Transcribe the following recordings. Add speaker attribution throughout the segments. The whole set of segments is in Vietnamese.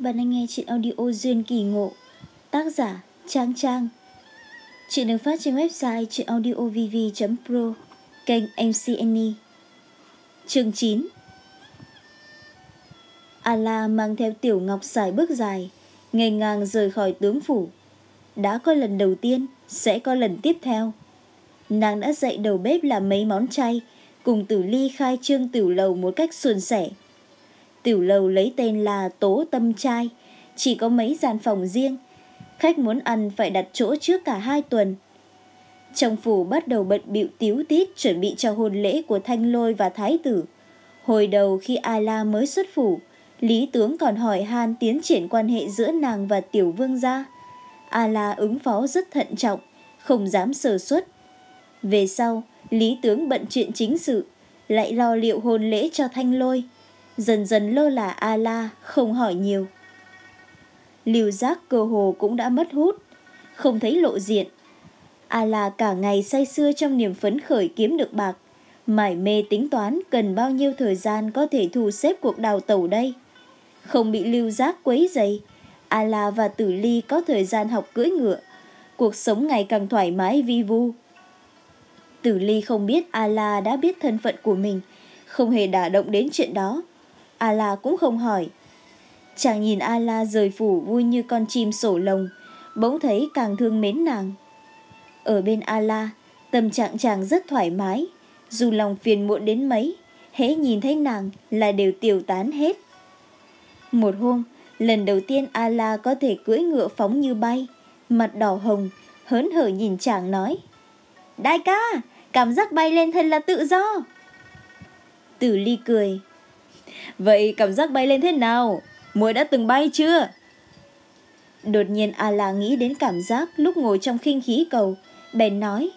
Speaker 1: bạn đang nghe chuyện audio Duyên Kỳ Ngộ. Tác giả, Trang Trang. Chuyện được phát trên website chuyenaudiovv.pro Kênh MC Annie Chương 9 A-la mang theo Tiểu Ngọc xài bước dài Ngày ngang rời khỏi tướng phủ. Đã có lần đầu tiên, Sẽ có lần tiếp theo. Nàng đã dạy đầu bếp làm mấy món chay, Cùng Tử Ly khai trương tiểu lầu một cách suôn sẻ. Tiểu lầu lấy tên là Tố Tâm Trai, chỉ có mấy gian phòng riêng. Khách muốn ăn phải đặt chỗ trước cả hai tuần. Trong phủ bắt đầu bận bịu tiếu tít chuẩn bị cho hôn lễ của Thanh Lôi và Thái Tử. Hồi đầu khi A La mới xuất phủ, Lý Tướng còn hỏi han tiến triển quan hệ giữa nàng và Tiểu Vương gia. A La ứng phó rất thận trọng, không dám sơ suất. Về sau, Lý Tướng bận chuyện chính sự, lại lo liệu hôn lễ cho Thanh Lôi dần dần lơ là A-la, không hỏi nhiều. Lưu giác cơ hồ cũng đã mất hút, không thấy lộ diện. A-la cả ngày say sưa trong niềm phấn khởi kiếm được bạc, mải mê tính toán cần bao nhiêu thời gian có thể thu xếp cuộc đào tẩu đây. Không bị lưu giác quấy dày, A-la và Tử Ly có thời gian học cưỡi ngựa, cuộc sống ngày càng thoải mái vi vu. Tử Ly không biết A-la đã biết thân phận của mình, không hề đả động đến chuyện đó. Ala cũng không hỏi. Chàng nhìn Ala rời phủ vui như con chim sổ lồng, bỗng thấy càng thương mến nàng. Ở bên Ala, tâm trạng chàng rất thoải mái, dù lòng phiền muộn đến mấy, hễ nhìn thấy nàng là đều tiêu tán hết. Một hôm, lần đầu tiên Ala có thể cưỡi ngựa phóng như bay, mặt đỏ hồng, hớn hở nhìn chàng nói. Đại ca, cảm giác bay lên thật là tự do. Tử ly cười, Vậy cảm giác bay lên thế nào? Muội đã từng bay chưa? Đột nhiên A La nghĩ đến cảm giác lúc ngồi trong khinh khí cầu. Bèn nói.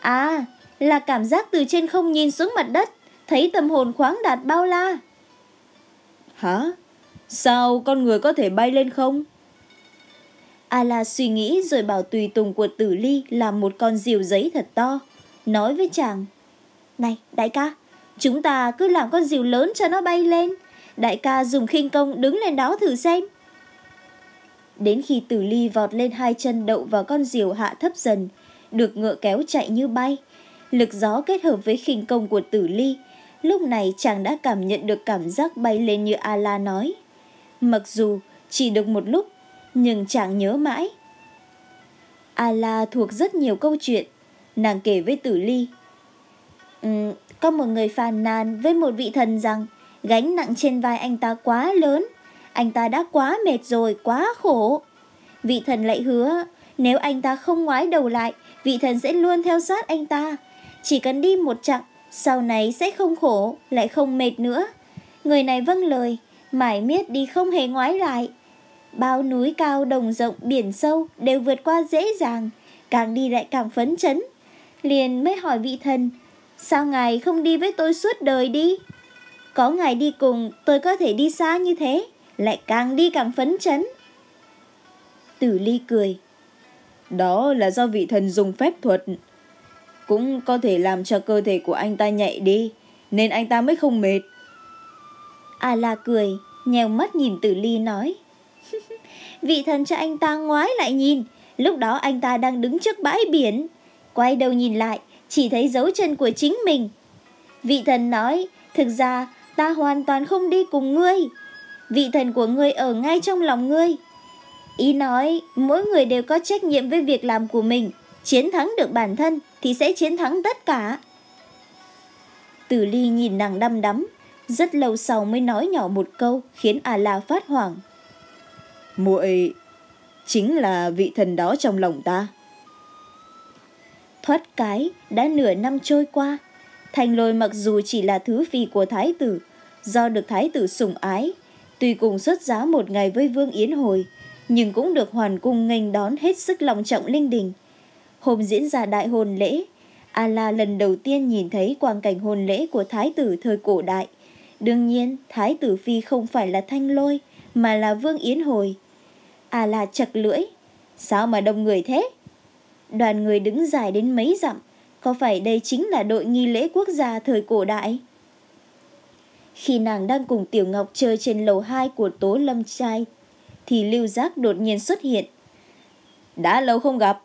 Speaker 1: À, là cảm giác từ trên không nhìn xuống mặt đất. Thấy tâm hồn khoáng đạt bao la. Hả? Sao con người có thể bay lên không? A La suy nghĩ rồi bảo tùy tùng của tử ly làm một con diều giấy thật to. Nói với chàng. Này, đại ca, Chúng ta cứ làm con diều lớn cho nó bay lên. Đại ca dùng khinh công đứng lên đó thử xem. Đến khi tử ly vọt lên hai chân đậu vào con diều hạ thấp dần, được ngựa kéo chạy như bay. Lực gió kết hợp với khinh công của tử ly, lúc này chàng đã cảm nhận được cảm giác bay lên như A-la nói. Mặc dù chỉ được một lúc, nhưng chàng nhớ mãi. A-la thuộc rất nhiều câu chuyện, nàng kể với tử ly. Um, có một người phàn nàn với một vị thần rằng gánh nặng trên vai anh ta quá lớn. Anh ta đã quá mệt rồi, quá khổ. Vị thần lại hứa, nếu anh ta không ngoái đầu lại, vị thần sẽ luôn theo sát anh ta. Chỉ cần đi một chặng, sau này sẽ không khổ, lại không mệt nữa. Người này vâng lời, mãi miết đi không hề ngoái lại. Bao núi cao đồng rộng biển sâu đều vượt qua dễ dàng, càng đi lại càng phấn chấn. Liền mới hỏi vị thần, Sao ngài không đi với tôi suốt đời đi? Có ngài đi cùng tôi có thể đi xa như thế, lại càng đi càng phấn chấn. Tử ly cười. Đó là do vị thần dùng phép thuật. Cũng có thể làm cho cơ thể của anh ta nhạy đi, nên anh ta mới không mệt. A la cười, nhèo mắt nhìn tử ly nói. vị thần cho anh ta ngoái lại nhìn, lúc đó anh ta đang đứng trước bãi biển. Quay đầu nhìn lại, chỉ thấy dấu chân của chính mình. Vị thần nói, thực ra ta hoàn toàn không đi cùng ngươi. Vị thần của ngươi ở ngay trong lòng ngươi. Ý nói, mỗi người đều có trách nhiệm với việc làm của mình. Chiến thắng được bản thân thì sẽ chiến thắng tất cả. Tử ly nhìn nàng đăm đắm, rất lâu sau mới nói nhỏ một câu khiến à la phát hoảng. muội chính là vị thần đó trong lòng ta. Thoát cái, đã nửa năm trôi qua. Thành lôi mặc dù chỉ là thứ phi của thái tử, do được thái tử sủng ái, tuy cùng xuất giá một ngày với Vương Yến Hồi, nhưng cũng được hoàn cung nghênh đón hết sức lòng trọng linh đình. Hôm diễn ra đại hôn lễ, A-la lần đầu tiên nhìn thấy quang cảnh hôn lễ của thái tử thời cổ đại. Đương nhiên, thái tử phi không phải là thanh lôi, mà là Vương Yến Hồi. A-la chật lưỡi. Sao mà đông người thế? Đoàn người đứng dài đến mấy dặm, có phải đây chính là đội nghi lễ quốc gia thời cổ đại? Khi nàng đang cùng Tiểu Ngọc chơi trên lầu 2 của Tố Lâm Trai, thì Lưu Giác đột nhiên xuất hiện. Đã lâu không gặp,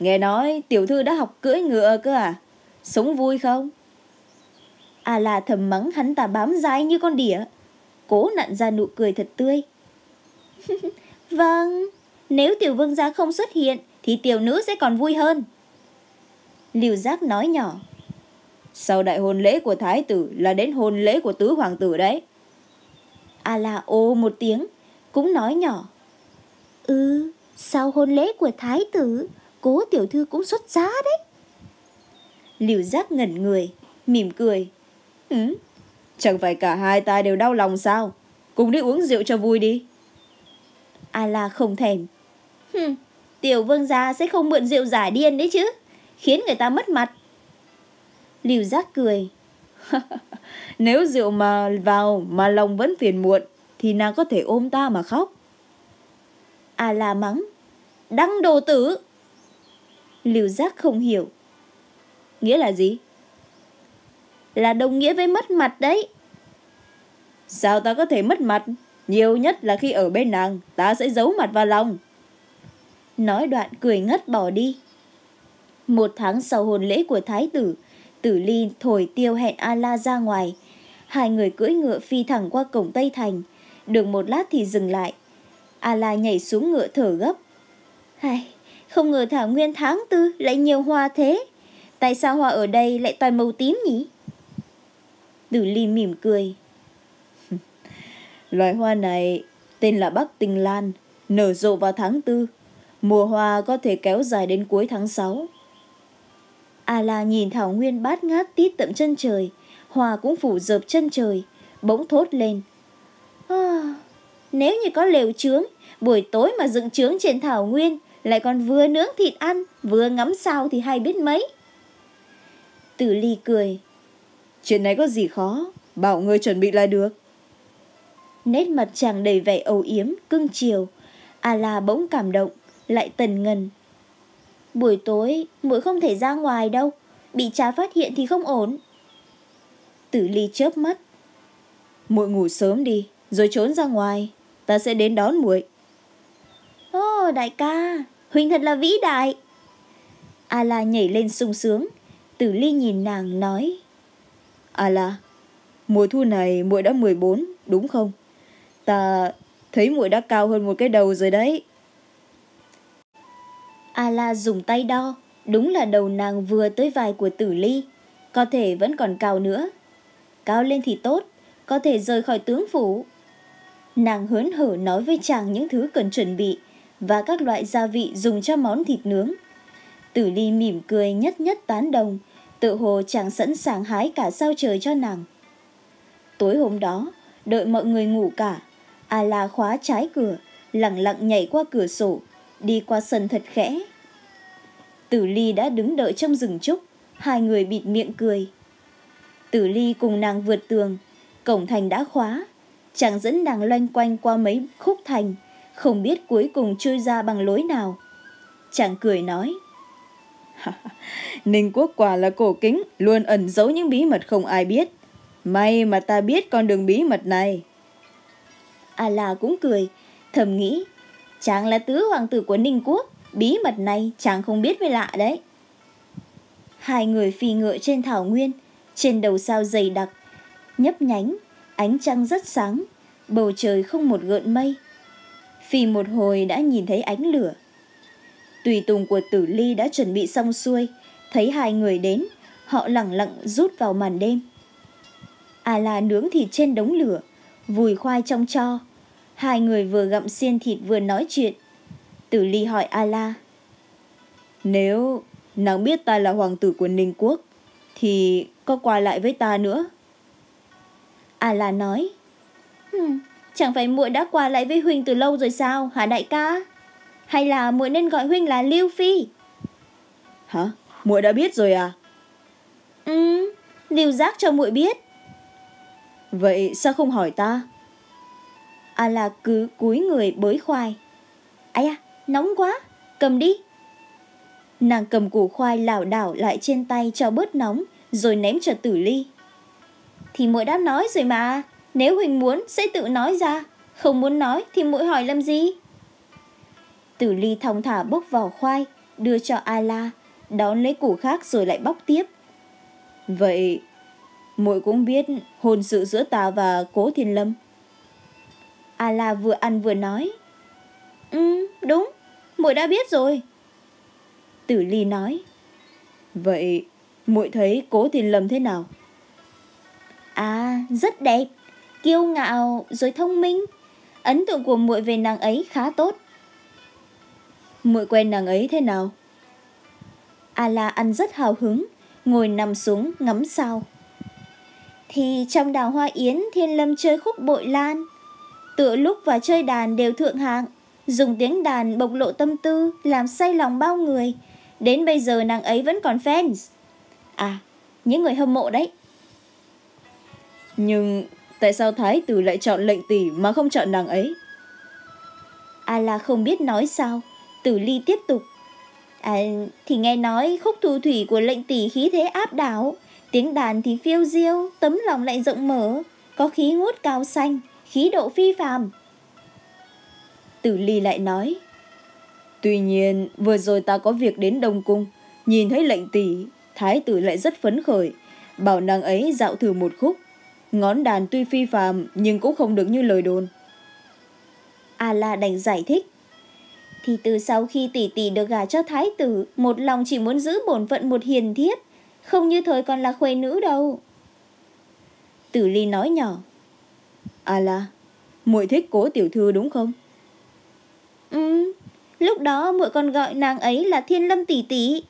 Speaker 1: nghe nói tiểu thư đã học cưỡi ngựa cơ à? Sống vui không? À là thầm mắng hắn ta bám dai như con đỉa. Cố nặn ra nụ cười thật tươi. vâng, nếu tiểu vương gia không xuất hiện thì tiểu nữ sẽ còn vui hơn. Lưu Giác nói nhỏ. Sau đại hôn lễ của thái tử là đến hôn lễ của tứ hoàng tử đấy. À la ô một tiếng, cũng nói nhỏ. Ừ, sau hôn lễ của thái tử, cố tiểu thư cũng xuất giá đấy. Liều giác ngẩn người, mỉm cười. Ừ, chẳng phải cả hai ta đều đau lòng sao? Cùng đi uống rượu cho vui đi. A la không thèm. Hừm, tiểu vương gia sẽ không mượn rượu giả điên đấy chứ. Khiến người ta mất mặt. Liều giác cười. Nếu rượu mà vào mà lòng vẫn phiền muộn thì nàng có thể ôm ta mà khóc. À là mắng. Đăng đồ tử. Liều giác không hiểu. Nghĩa là gì? Là đồng nghĩa với mất mặt đấy. Sao ta có thể mất mặt? Nhiều nhất là khi ở bên nàng, ta sẽ giấu mặt vào lòng. Nói đoạn cười ngất bỏ đi. Một tháng sau hôn lễ của thái tử, tử ly thổi tiêu hẹn A-la ra ngoài. Hai người cưỡi ngựa phi thẳng qua cổng Tây Thành. Được một lát thì dừng lại. A-la nhảy xuống ngựa thở gấp. Hay, không ngờ Thảo Nguyên tháng tư lại nhiều hoa thế. Tại sao hoa ở đây lại toàn màu tím nhỉ? Tử Ly mỉm cười. Loài hoa này tên là Bắc Tinh Lan, nở rộ vào tháng tư. Mùa hoa có thể kéo dài đến cuối tháng 6. A la nhìn Thảo Nguyên bát ngát tít tận chân trời, hoa cũng phủ dợp chân trời, bỗng thốt lên. À, nếu như có lều trướng, buổi tối mà dựng trướng trên Thảo Nguyên, lại còn vừa nướng thịt ăn, vừa ngắm sao thì hay biết mấy. Tử ly cười. Chuyện này có gì khó, bảo người chuẩn bị là được. Nét mặt chàng đầy vẻ âu yếm, cưng chiều. A la bỗng cảm động, lại tần ngần. Buổi tối, muội không thể ra ngoài đâu, bị cha phát hiện thì không ổn. Tử ly chớp mắt. Muội ngủ sớm đi, rồi trốn ra ngoài, ta sẽ đến đón muội. Ồ, đại ca, Huynh thật là vĩ đại. A la nhảy lên sung sướng, Tử Ly nhìn nàng nói. À là, mùa thu này muội đã 14, đúng không? Ta thấy muội đã cao hơn một cái đầu rồi đấy. A la dùng tay đo, đúng là đầu nàng vừa tới vai của Tử Ly, có thể vẫn còn cao nữa. Cao lên thì tốt, có thể rời khỏi tướng phủ. Nàng hớn hở nói với chàng những thứ cần chuẩn bị và các loại gia vị dùng cho món thịt nướng. Tử Ly mỉm cười nhất nhất tán đồng, tự hồ chàng sẵn sàng hái cả sao trời cho nàng. Tối hôm đó, đợi mọi người ngủ cả, A La khóa trái cửa, lặng lặng nhảy qua cửa sổ, đi qua sân thật khẽ. Tử Ly đã đứng đợi trong rừng trúc, hai người bịt miệng cười. Tử Ly cùng nàng vượt tường, cổng thành đã khóa, chàng dẫn nàng loanh quanh qua mấy khúc thành, không biết cuối cùng chui ra bằng lối nào. Chàng cười nói. Ninh quốc quả là cổ kính, luôn ẩn giấu những bí mật không ai biết. May mà ta biết con đường bí mật này. A la cũng cười, thầm nghĩ, chàng là tứ hoàng tử của Ninh quốc, bí mật này chàng không biết mới lạ đấy. Hai người phi ngựa trên thảo nguyên, trên đầu sao dày đặc, nhấp nhánh, ánh trăng rất sáng, bầu trời không một gợn mây. Phi một hồi đã nhìn thấy ánh lửa. Tùy tùng của tử ly đã chuẩn bị xong xuôi, thấy hai người đến, họ lẳng lặng rút vào màn đêm. À là nướng thịt trên đống lửa, vùi khoai trong cho. Hai người vừa gặm xiên thịt vừa nói chuyện. Tử ly hỏi A la. Nếu nàng biết ta là hoàng tử của Ninh Quốc, thì có qua lại với ta nữa. A la nói. Hmm, chẳng phải muội đã qua lại với huynh từ lâu rồi sao hả đại ca? Hay là muội nên gọi huynh là Lưu Phi? Hả? Muội đã biết rồi à? Ừ, Lưu Giác cho muội biết. Vậy sao không hỏi ta? À là cứ cúi người bới khoai. Ây à, nóng quá, cầm đi. Nàng cầm củ khoai lảo đảo lại trên tay cho bớt nóng, rồi ném cho tử ly. Thì muội đã nói rồi mà, Nếu Huỳnh muốn sẽ tự nói ra Không muốn nói thì muội hỏi làm gì Tử ly thong thả bốc vỏ khoai Đưa cho A-la Đón lấy củ khác rồi lại bóc tiếp Vậy muội cũng biết hôn sự giữa ta và cố thiên lâm A-la vừa ăn vừa nói. Ừ đúng muội đã biết rồi. Tử ly nói. Vậy muội thấy cố thiên lâm thế nào? À rất đẹp Kiêu ngạo rồi thông minh. Ấn tượng của muội về nàng ấy khá tốt. Muội quen nàng ấy thế nào? A la ăn rất hào hứng ngồi nằm xuống ngắm sao. Thì trong đào hoa yến thiên lâm chơi khúc bội lan tựa lúc và chơi đàn đều thượng hạng dùng tiếng đàn bộc lộ tâm tư làm say lòng bao người. Đến bây giờ nàng ấy vẫn còn fans. À những người hâm mộ đấy. Nhưng tại sao thái tử lại chọn lệnh tỷ mà không chọn nàng ấy? A la không biết nói sao tử ly tiếp tục. À, thì nghe nói khúc thu thủy của lệnh tỷ khí thế áp đảo tiếng đàn thì phiêu diêu tấm lòng lại rộng mở có khí ngút cao xanh khí độ phi phàm. Tử ly lại nói, tuy nhiên, vừa rồi ta có việc đến đông cung, nhìn thấy lệnh tỷ, thái tử lại rất phấn khởi, bảo nàng ấy dạo thử một khúc. Ngón đàn tuy phi phàm, nhưng cũng không được như lời đồn. A la đành giải thích, thì từ sau khi tỷ tỷ được gả cho thái tử, một lòng chỉ muốn giữ bổn phận một hiền thiết, không như thời còn là khuê nữ đâu. Tử ly nói nhỏ à là muội thích cố tiểu thư đúng không ừ lúc đó muội còn gọi nàng ấy là thiên lâm tỷ tỷ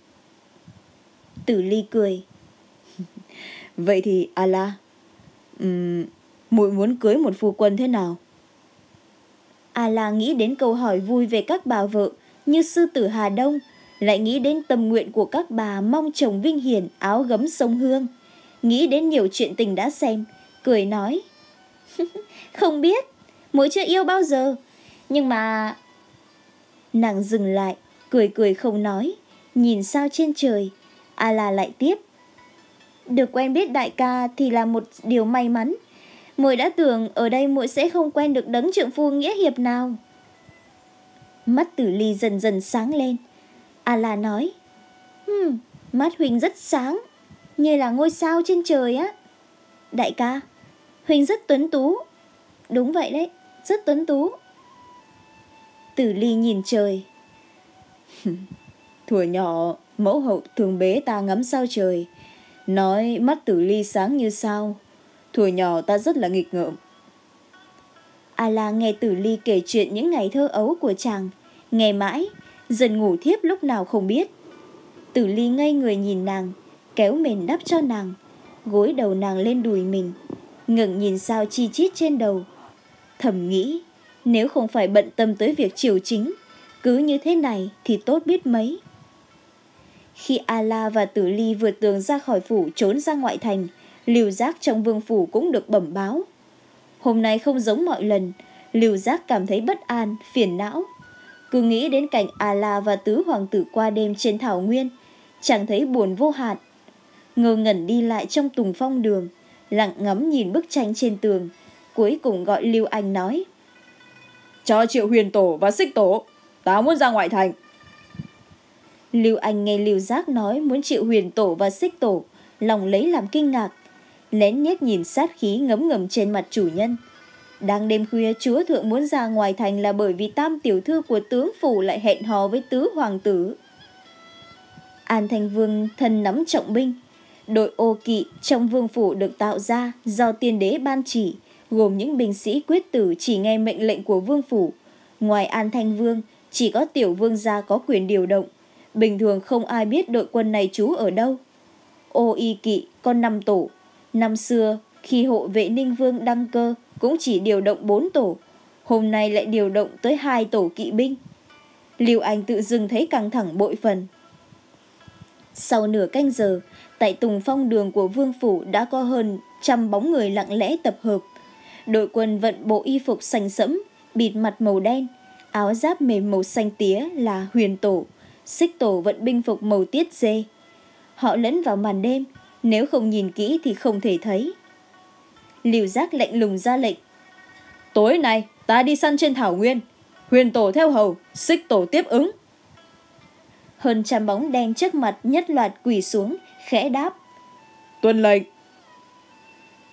Speaker 1: tử ly cười vậy thì a la um, muội muốn cưới một phu quân thế nào A La nghĩ đến câu hỏi vui về các bà vợ như sư tử Hà Đông, lại nghĩ đến tâm nguyện của các bà mong chồng vinh hiển áo gấm sông Hương. Nghĩ đến nhiều chuyện tình đã xem, cười nói. Không biết, muội chưa yêu bao giờ, nhưng mà... Nàng dừng lại, cười cười không nói, nhìn sao trên trời. A La lại tiếp. Được quen biết đại ca thì là một điều may mắn, muội đã tưởng ở đây muội sẽ không quen được đấng trượng phu nghĩa hiệp nào. Mắt tử ly dần dần sáng lên. A la nói, hmm, mắt Huỳnh rất sáng, như là ngôi sao trên trời á. Đại ca, Huỳnh rất tuấn tú. Đúng vậy đấy, rất tuấn tú. Tử ly nhìn trời. Thuở nhỏ, mẫu hậu thường bế ta ngắm sao trời. Nói mắt tử ly sáng như sao, Tuổi nhỏ ta rất là nghịch ngợm. A la nghe Tử Ly kể chuyện những ngày thơ ấu của chàng. Nghe mãi, dần ngủ thiếp lúc nào không biết. Tử Ly ngây người nhìn nàng, kéo mền đắp cho nàng, gối đầu nàng lên đùi mình, ngừng nhìn sao chi chít trên đầu. Thầm nghĩ, nếu không phải bận tâm tới việc triều chính, cứ như thế này thì tốt biết mấy. Khi A La và Tử Ly vượt tường ra khỏi phủ trốn ra ngoại thành, liều giác trong vương phủ cũng được bẩm báo. Hôm nay không giống mọi lần, liều giác cảm thấy bất an, phiền não. Cứ nghĩ đến cảnh A-la và tứ hoàng tử qua đêm trên thảo nguyên, chẳng thấy buồn vô hạn. Ngơ ngẩn đi lại trong tùng phong đường, lặng ngắm nhìn bức tranh trên tường, cuối cùng gọi Lưu Anh nói. Cho triệu huyền tổ và xích tổ, ta muốn ra ngoại thành. Lưu Anh nghe Lưu Giác nói muốn triệu huyền tổ và xích tổ, lòng lấy làm kinh ngạc lén nhếch nhìn sát khí ngấm ngầm trên mặt chủ nhân. Đang đêm khuya chúa thượng muốn ra ngoài thành là bởi vì tam tiểu thư của tướng phủ lại hẹn hò với tứ hoàng tử. An Thanh Vương thân nắm trọng binh. Đội ô kỵ trong vương phủ được tạo ra do tiên đế ban chỉ, gồm những binh sĩ quyết tử chỉ nghe mệnh lệnh của vương phủ. Ngoài An Thanh Vương, chỉ có tiểu vương gia có quyền điều động. Bình thường không ai biết đội quân này trú ở đâu. Ô y kỵ có năm tổ, Năm xưa, khi hộ vệ Ninh Vương đăng cơ, cũng chỉ điều động bốn tổ. Hôm nay lại điều động tới hai tổ kỵ binh. liêu Anh tự dưng thấy căng thẳng bội phần. Sau nửa canh giờ, tại Tùng Phong đường của Vương Phủ đã có hơn trăm bóng người lặng lẽ tập hợp. Đội quân vận bộ y phục xanh sẫm, bịt mặt màu đen, áo giáp mềm màu xanh tía là huyền tổ, xích tổ vận binh phục màu tiết dê. Họ lẫn vào màn đêm, nếu không nhìn kỹ thì không thể thấy. liều giác lạnh lùng ra lệnh tối nay ta đi săn trên thảo nguyên huyền tổ theo hầu xích tổ tiếp ứng hơn trăm bóng đen trước mặt nhất loạt quỳ xuống khẽ đáp.
Speaker 2: Tuân lệnh.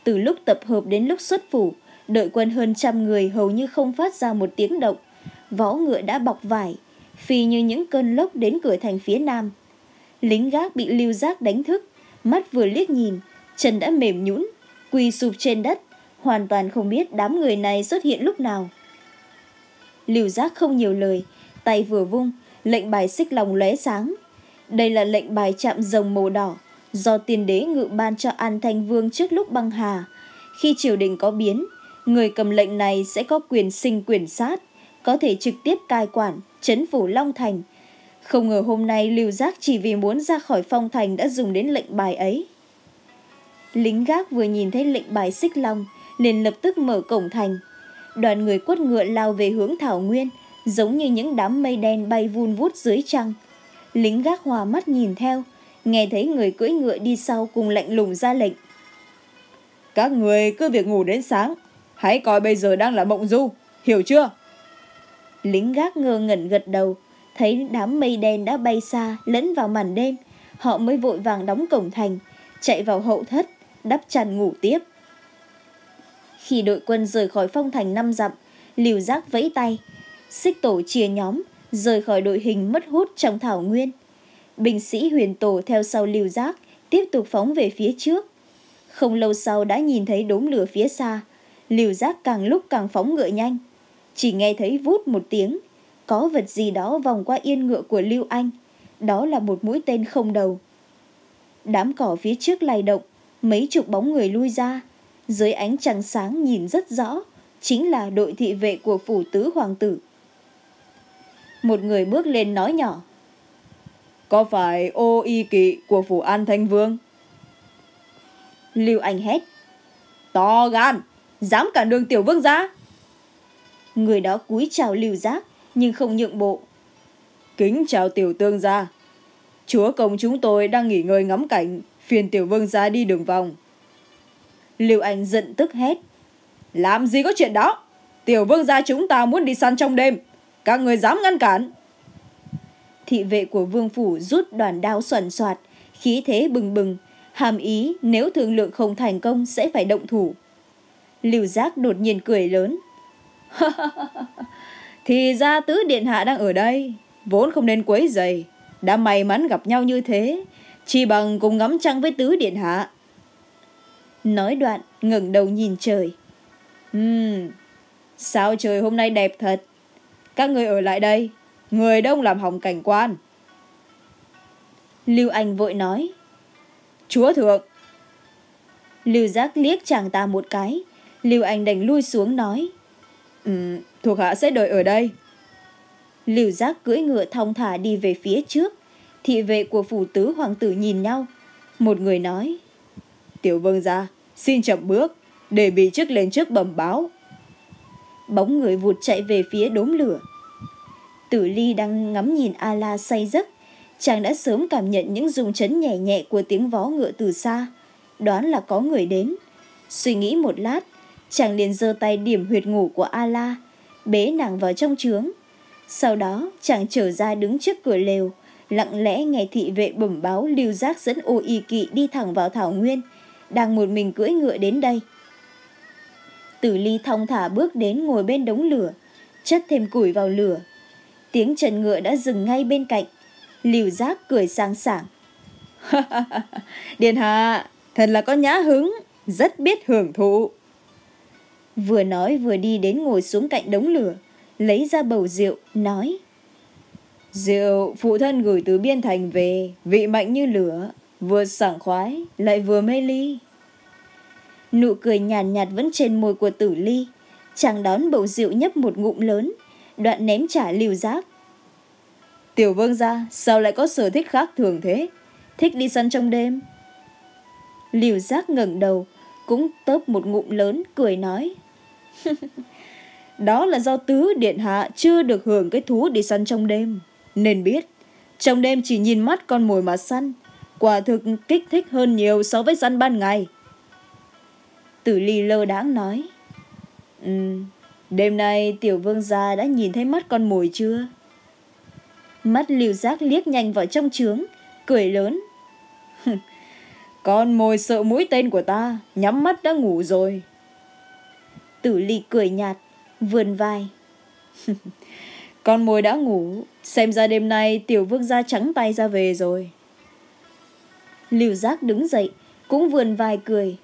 Speaker 1: Từ lúc tập hợp đến lúc xuất phủ đội quân hơn trăm người hầu như không phát ra một tiếng động. Võ ngựa đã bọc vải phi như những cơn lốc đến cửa thành phía nam. Lính gác bị lưu giác đánh thức mắt vừa liếc nhìn chân đã mềm nhũn quỳ sụp trên đất hoàn toàn không biết đám người này xuất hiện lúc nào. Lưu giác không nhiều lời tay vừa vung lệnh bài xích lòng lóe sáng đây là lệnh bài chạm rồng màu đỏ, do tiền đế ngự ban cho an thanh vương trước lúc băng hà. Khi triều đình có biến, người cầm lệnh này sẽ có quyền sinh quyền sát, có thể trực tiếp cai quản, chấn phủ long thành. Không ngờ hôm nay lưu giác chỉ vì muốn ra khỏi phong thành đã dùng đến lệnh bài ấy. Lính gác vừa nhìn thấy lệnh bài xích long, liền lập tức mở cổng thành. Đoàn người quất ngựa lao về hướng thảo nguyên, giống như những đám mây đen bay vun vút dưới trăng lính gác hòa mắt nhìn theo nghe thấy người cưỡi ngựa đi sau cùng lạnh lùng ra lệnh.
Speaker 2: Các người cứ việc ngủ đến sáng hãy coi bây giờ đang là mộng du hiểu chưa?
Speaker 1: Lính gác ngơ ngẩn gật đầu thấy đám mây đen đã bay xa lẫn vào màn đêm họ mới vội vàng đóng cổng thành chạy vào hậu thất đắp chăn ngủ tiếp. Khi đội quân rời khỏi phong thành năm dặm liều giác vẫy tay xích tổ chia nhóm rời khỏi đội hình mất hút trong thảo nguyên. Binh sĩ huyền tổ theo sau Lưu giác, tiếp tục phóng về phía trước. Không lâu sau đã nhìn thấy đốm lửa phía xa, Lưu giác càng lúc càng phóng ngựa nhanh. Chỉ nghe thấy vút một tiếng, có vật gì đó vòng qua yên ngựa của lưu anh, đó là một mũi tên không đầu. Đám cỏ phía trước lay động, mấy chục bóng người lui ra, dưới ánh trăng sáng nhìn rất rõ, chính là đội thị vệ của phủ tứ hoàng tử một người bước lên nói nhỏ.
Speaker 2: Có phải ô y kỵ của phủ an thanh vương?
Speaker 1: Lưu anh hét.
Speaker 2: To gan, dám cản đường tiểu vương ra.
Speaker 1: Người đó cúi chào lưu giác, nhưng không nhượng bộ.
Speaker 2: Kính chào tiểu tương gia. Chúa công chúng tôi đang nghỉ ngơi ngắm cảnh, phiền tiểu vương gia đi đường vòng.
Speaker 1: Lưu anh giận tức hét.
Speaker 2: Làm gì có chuyện đó? Tiểu vương gia chúng ta muốn đi săn trong đêm các người dám ngăn cản.
Speaker 1: Thị vệ của vương phủ rút đoàn đao xoằn soạt, khí thế bừng bừng. Hàm ý nếu thương lượng không thành công sẽ phải động thủ. Lưu giác đột nhiên cười lớn.
Speaker 2: Thì ra tứ điện hạ đang ở đây vốn không nên quấy dày đã may mắn gặp nhau như thế chỉ bằng cùng ngắm trăng với tứ điện hạ.
Speaker 1: Nói đoạn ngẩng đầu nhìn trời.
Speaker 2: Ừm sao trời hôm nay đẹp thật? Các người ở lại đây. Người đông làm hỏng cảnh quan.
Speaker 1: Lưu anh vội nói.
Speaker 2: Chúa thượng.
Speaker 1: Lưu giác liếc chàng ta một cái. Lưu anh đành lui xuống nói.
Speaker 2: Ừ, thuộc hạ sẽ đợi ở đây.
Speaker 1: Lưu giác cưỡi ngựa thong thả đi về phía trước. Thị vệ của phủ tứ hoàng tử nhìn nhau. Một người nói.
Speaker 2: Tiểu vương gia xin chậm bước. Để bị chức lên trước bẩm báo
Speaker 1: bóng người vụt chạy về phía đốm lửa. Tử ly đang ngắm nhìn a la say giấc. Chàng đã sớm cảm nhận những rung chấn nhẹ nhẹ của tiếng vó ngựa từ xa. Đoán là có người đến. Suy nghĩ một lát, chàng liền giơ tay điểm huyệt ngủ của a la bế nàng vào trong trướng. Sau đó, chàng trở ra đứng trước cửa lều, lặng lẽ nghe thị vệ bẩm báo lưu giác dẫn ô y kỵ đi thẳng vào thảo nguyên, đang một mình cưỡi ngựa đến đây tử ly thong thả bước đến ngồi bên đống lửa, chất thêm củi vào lửa. Tiếng trần ngựa đã dừng ngay bên cạnh. Liều giác cười sang sảng.
Speaker 2: Điện hạ, thật là có nhã hứng, rất biết hưởng thụ.
Speaker 1: Vừa nói vừa đi đến ngồi xuống cạnh đống lửa, lấy ra bầu rượu, nói.
Speaker 2: Rượu phụ thân gửi từ biên thành về, vị mạnh như lửa, vừa sảng khoái, lại vừa mê ly
Speaker 1: nụ cười nhàn nhạt, nhạt vẫn trên môi của tử ly. Chàng đón bầu rượu nhấp một ngụm lớn. Đoạn ném trả liều giác.
Speaker 2: Tiểu vương gia sao lại có sở thích khác thường thế? Thích đi săn trong đêm.
Speaker 1: Liều giác ngẩng đầu cũng tớp một ngụm lớn cười nói.
Speaker 2: Đó là do tứ điện hạ chưa được hưởng cái thú đi săn trong đêm. Nên biết trong đêm chỉ nhìn mắt con mồi mà săn. Quả thực kích thích hơn nhiều so với săn ban ngày. Tử ly lơ đãng nói. Ừ, đêm nay tiểu vương gia đã nhìn thấy mắt con mồi chưa?
Speaker 1: Mắt liều giác liếc nhanh vào trong trướng, cười lớn.
Speaker 2: con mồi sợ mũi tên của ta, nhắm mắt đã ngủ rồi.
Speaker 1: Tử ly cười nhạt, vườn vai.
Speaker 2: con mồi đã ngủ, xem ra đêm nay tiểu vương gia trắng tay ra về rồi.
Speaker 1: Liều giác đứng dậy, cũng vườn vai cười.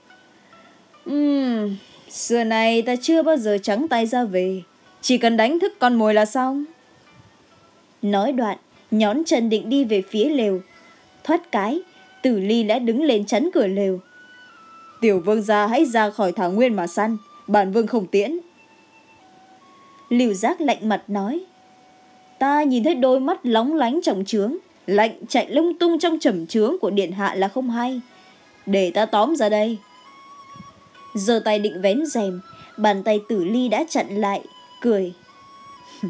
Speaker 2: Uhm, xưa này ta chưa bao giờ trắng tay ra về, chỉ cần đánh thức con mồi là xong.
Speaker 1: Nói đoạn, nhón chân định đi về phía lều. Thoát cái, tử ly đã đứng lên chắn cửa lều.
Speaker 2: Tiểu vương gia hãy ra khỏi thảo nguyên mà săn, bản vương không tiễn.
Speaker 1: Liều giác lạnh mặt nói. Ta nhìn thấy đôi mắt lóng lánh trọng trướng, lạnh chạy lung tung trong trầm trướng của điện hạ là không hay. Để ta tóm ra đây. Giờ tay định vén rèm, bàn tay tử ly đã chặn lại, cười.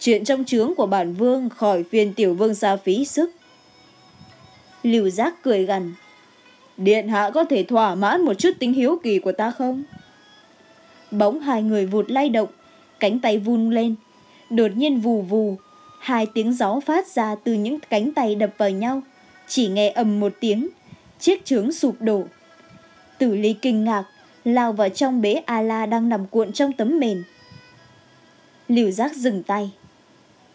Speaker 2: Chuyện trong trướng của bản vương khỏi phiên tiểu vương xa phí sức.
Speaker 1: Lưu giác cười gằn,
Speaker 2: Điện hạ có thể thỏa mãn một chút tính hiếu kỳ của ta không?
Speaker 1: Bóng hai người vụt lay động, cánh tay vun lên. Đột nhiên vù vù, hai tiếng gió phát ra từ những cánh tay đập vào nhau. Chỉ nghe ầm một tiếng, chiếc trướng sụp đổ. Tử ly kinh ngạc, lao vào trong bế A-la đang nằm cuộn trong tấm mền. Liều giác dừng tay.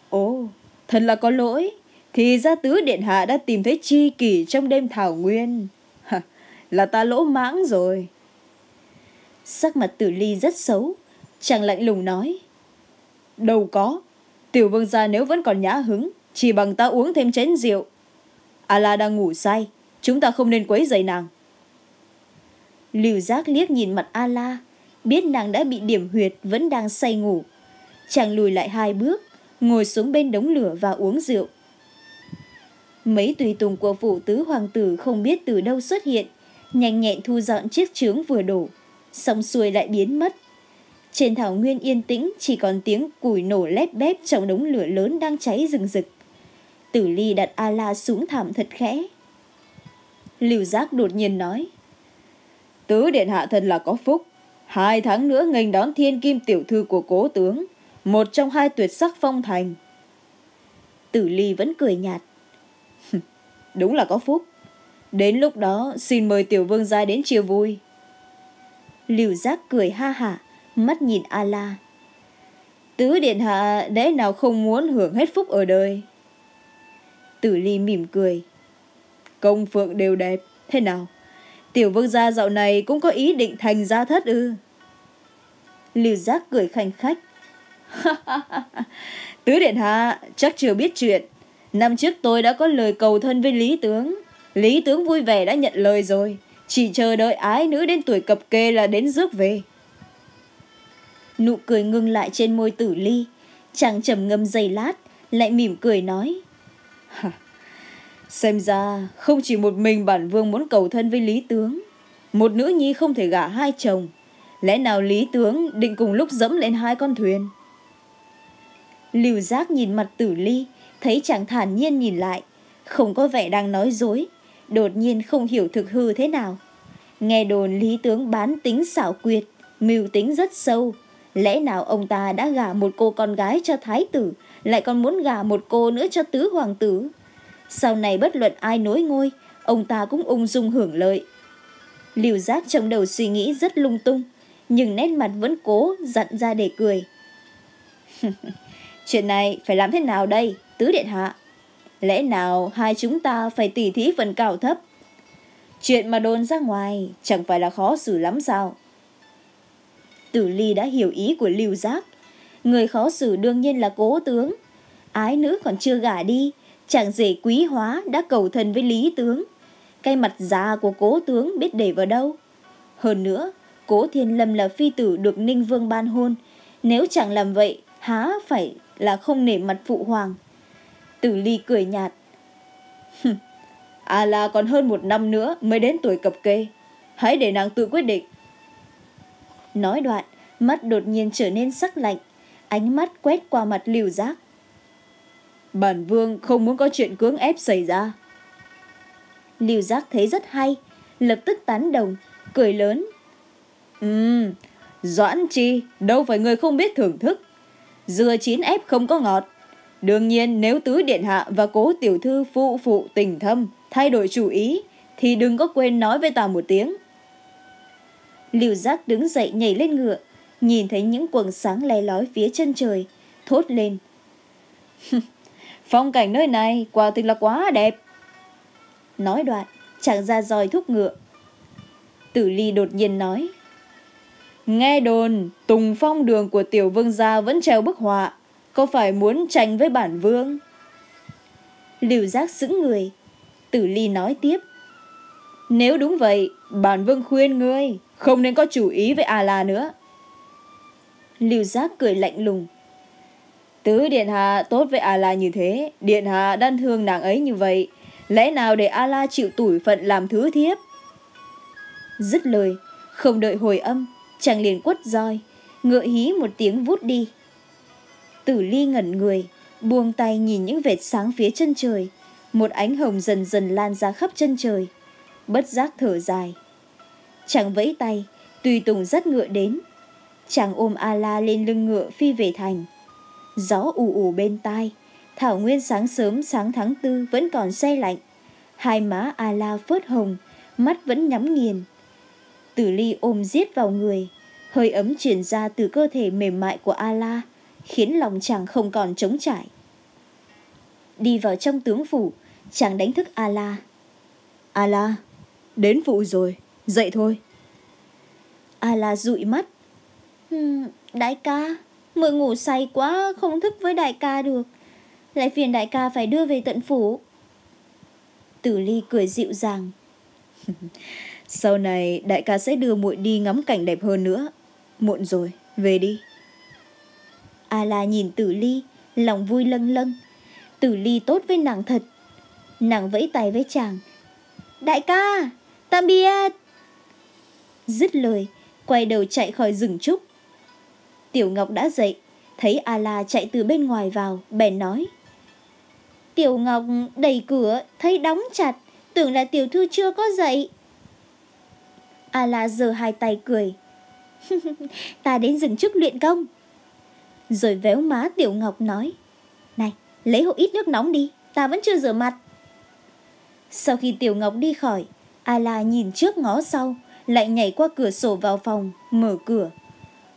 Speaker 2: Ồ, thật là có lỗi. Thì ra tứ điện hạ đã tìm thấy chi kỷ trong đêm thảo nguyên. là ta lỗ mãng rồi.
Speaker 1: Sắc mặt tử ly rất xấu. Chàng lạnh lùng nói.
Speaker 2: Đâu có. Tiểu vương gia nếu vẫn còn nhã hứng, chỉ bằng ta uống thêm chén rượu. A-la đang ngủ say, chúng ta không nên quấy rầy nàng.
Speaker 1: Lưu giác liếc nhìn mặt A-la, biết nàng đã bị điểm huyệt vẫn đang say ngủ. Chàng lùi lại hai bước, ngồi xuống bên đống lửa và uống rượu. Mấy tùy tùng của phụ tứ hoàng tử không biết từ đâu xuất hiện, nhanh nhẹn thu dọn chiếc trướng vừa đổ, xong xuôi lại biến mất. Trên thảo nguyên yên tĩnh chỉ còn tiếng củi nổ lép bép trong đống lửa lớn đang cháy rừng rực. Tử ly đặt A-la xuống thảm thật khẽ. Lưu giác đột nhiên nói.
Speaker 2: Tứ điện hạ thật là có phúc. Hai tháng nữa nghênh đón thiên kim tiểu thư của cố tướng. Một trong hai tuyệt sắc phong thành.
Speaker 1: Tử ly vẫn cười nhạt.
Speaker 2: Đúng là có phúc. Đến lúc đó xin mời tiểu vương gia đến chia vui.
Speaker 1: Lưu giác cười ha hả, mắt nhìn A-la. Tứ điện hạ lẽ nào không muốn hưởng hết phúc ở đời. Tử ly mỉm cười.
Speaker 2: Công phượng đều đẹp, thế nào? Tiểu vương gia dạo này cũng có ý định thành gia thất ư.
Speaker 1: Lưu giác cười khanh khách.
Speaker 2: Tứ Điện Hạ chắc chưa biết chuyện. Năm trước tôi đã có lời cầu thân với Lý Tướng. Lý Tướng vui vẻ đã nhận lời rồi. Chỉ chờ đợi ái nữ đến tuổi cập kê là đến rước về.
Speaker 1: Nụ cười ngưng lại trên môi tử ly. Chàng trầm ngâm giây lát, lại mỉm cười nói.
Speaker 2: Xem ra không chỉ một mình bản vương muốn cầu thân với Lý Tướng. Một nữ nhi không thể gả hai chồng. Lẽ nào Lý Tướng định cùng lúc dẫm lên hai con thuyền?
Speaker 1: Lưu giác nhìn mặt tử ly, thấy chàng thản nhiên nhìn lại, không có vẻ đang nói dối, đột nhiên không hiểu thực hư thế nào. Nghe đồn lý tướng bán tính xảo quyệt, mưu tính rất sâu. Lẽ nào ông ta đã gả một cô con gái cho thái tử, lại còn muốn gả một cô nữa cho tứ hoàng tử. Sau này bất luận ai nối ngôi, ông ta cũng ung dung hưởng lợi. Liều giác trong đầu suy nghĩ rất lung tung, nhưng nét mặt vẫn cố dặn ra để cười. Chuyện này phải làm thế nào đây, tứ điện hạ? Lẽ nào hai chúng ta phải tỉ thí phần cao thấp? Chuyện mà đồn ra ngoài chẳng phải là khó xử lắm sao? Tử Ly đã hiểu ý của Lưu Giác. Người khó xử đương nhiên là cố tướng. Ái nữ còn chưa gả đi, chàng rể quý hóa đã cầu thần với Lý tướng. Cái mặt già của cố tướng biết để vào đâu. Hơn nữa, cố thiên lâm là phi tử được Ninh Vương ban hôn. Nếu chẳng làm vậy, há phải là không nể mặt phụ hoàng. Tử ly cười nhạt.
Speaker 2: À là còn hơn một năm nữa mới đến tuổi cập kê. Hãy để nàng tự quyết định.
Speaker 1: Nói đoạn, mắt đột nhiên trở nên sắc lạnh. Ánh mắt quét qua mặt liều giác.
Speaker 2: Bản vương không muốn có chuyện cưỡng ép xảy ra.
Speaker 1: Liều giác thấy rất hay, lập tức tán đồng, cười lớn.
Speaker 2: Ừm, Doãn Chi, đâu phải người không biết thưởng thức. Dưa chín ép không có ngọt. Đương nhiên nếu tứ điện hạ và cố tiểu thư phụ phụ tình thâm, thay đổi chủ ý, thì đừng có quên nói với ta một tiếng.
Speaker 1: Lưu giác đứng dậy nhảy lên ngựa, nhìn thấy những quầng sáng le lói phía chân trời, thốt lên.
Speaker 2: Phong cảnh nơi này quả thực là quá đẹp.
Speaker 1: Nói đoạn, chàng ra roi thúc ngựa.
Speaker 2: Tử ly đột nhiên nói. Nghe đồn, tùng phong đường của tiểu vương gia vẫn treo bức họa. Có phải muốn tranh với bản vương?
Speaker 1: Lưu giác sững người. Tử ly nói tiếp.
Speaker 2: Nếu đúng vậy, bản vương khuyên ngươi, không nên có chủ ý với A-la nữa.
Speaker 1: Lưu giác cười lạnh lùng.
Speaker 2: Tứ Điện Hạ tốt với A-la như thế, Điện Hạ đang thương nàng ấy như vậy, lẽ nào để A-la chịu tủi phận làm thứ thiếp?
Speaker 1: Dứt lời, không đợi hồi âm, chàng liền quất roi, ngựa hí một tiếng vút đi. Tử ly ngẩn người, buông tay nhìn những vệt sáng phía chân trời, một ánh hồng dần dần lan ra khắp chân trời, bất giác thở dài. Chàng vẫy tay, tùy tùng dắt ngựa đến. Chàng ôm A-la lên lưng ngựa phi về thành. Gió ù ù bên tai, thảo nguyên sáng sớm sáng tháng tư vẫn còn xe lạnh. Hai má A-la phớt hồng, mắt vẫn nhắm nghiền. Tử ly ôm giết vào người, hơi ấm truyền ra từ cơ thể mềm mại của A-la, khiến lòng chàng không còn trống trải. Đi vào trong tướng phủ, chàng đánh thức A-la.
Speaker 2: A-la, đến phụ rồi, dậy thôi.
Speaker 1: A-la dụi mắt. Hmm, đại ca, mượn ngủ say quá, không thức với đại ca được. Lại phiền đại ca phải đưa về tận phủ. Tử ly cười dịu dàng.
Speaker 2: Sau này đại ca sẽ đưa muội đi ngắm cảnh đẹp hơn nữa. Muộn rồi, về đi.
Speaker 1: A la nhìn tử ly, lòng vui lâng lâng. Tử ly tốt với nàng thật. Nàng vẫy tay với chàng. Đại ca, tạm biệt. Dứt lời, quay đầu chạy khỏi rừng trúc. Tiểu Ngọc đã dậy, thấy A la chạy từ bên ngoài vào, bèn nói. Tiểu Ngọc đẩy cửa, thấy đóng chặt, tưởng là tiểu thư chưa có dậy. A la giơ hai tay cười. ta đến dừng chức luyện công. Rồi véo má Tiểu Ngọc nói. Này, lấy hộ ít nước nóng đi, ta vẫn chưa rửa mặt. Sau khi Tiểu Ngọc đi khỏi, A la nhìn trước ngó sau, lại nhảy qua cửa sổ vào phòng, mở cửa.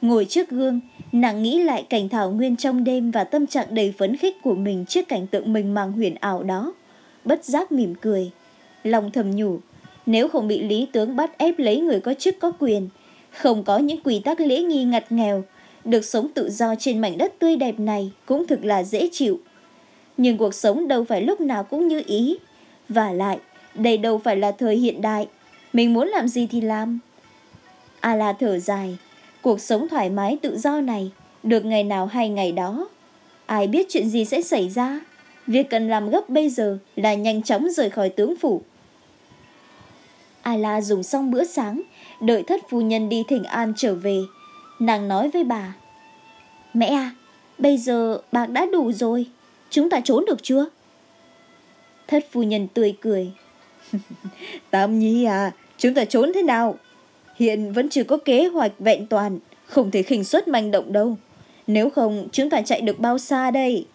Speaker 1: Ngồi trước gương, nàng nghĩ lại cảnh thảo nguyên trong đêm và tâm trạng đầy phấn khích của mình trước cảnh tượng mình màng huyền ảo đó. Bất giác mỉm cười. Lòng thầm nhủ, nếu không bị lý tướng bắt ép lấy người có chức có quyền, không có những quy tắc lễ nghi ngặt nghèo, được sống tự do trên mảnh đất tươi đẹp này cũng thực là dễ chịu. Nhưng cuộc sống đâu phải lúc nào cũng như ý. Và lại, đây đâu phải là thời hiện đại. Mình muốn làm gì thì làm. A la thở dài, cuộc sống thoải mái tự do này, được ngày nào hay ngày đó. Ai biết chuyện gì sẽ xảy ra. Việc cần làm gấp bây giờ là nhanh chóng rời khỏi tướng phủ. Ala dùng xong bữa sáng, đợi thất phu nhân đi thỉnh an trở về. Nàng nói với bà. Mẹ à, bây giờ bạc đã đủ rồi, chúng ta trốn được chưa? Thất phu nhân tươi cười.
Speaker 2: Tam Nhi à, chúng ta trốn thế nào? Hiện vẫn chưa có kế hoạch vẹn toàn, không thể khinh suất manh động đâu. Nếu không, chúng ta chạy được bao xa đây?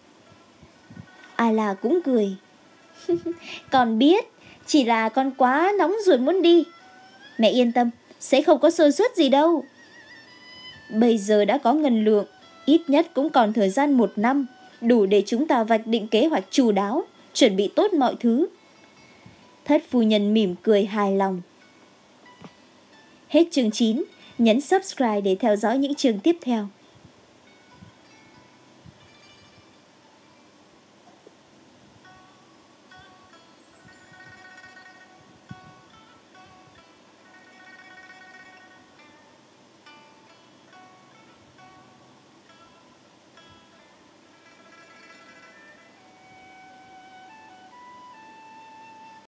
Speaker 1: A la cũng cười. Còn biết, chỉ là con quá nóng ruột muốn đi. Mẹ yên tâm, sẽ không có sơ suất gì đâu. Bây giờ đã có ngân lượng, ít nhất cũng còn thời gian một năm, đủ để chúng ta vạch định kế hoạch chu đáo, chuẩn bị tốt mọi thứ. Thất phu nhân mỉm cười hài lòng. Hết chương 9, nhấn subscribe để theo dõi những chương tiếp theo.